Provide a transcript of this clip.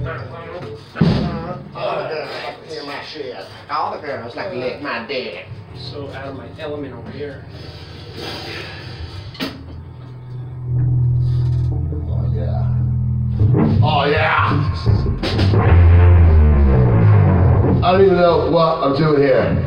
All the girls like to. All the girls like to lick my dick. So out of my element over here. Oh yeah. Oh yeah. I don't even know what I'm doing here.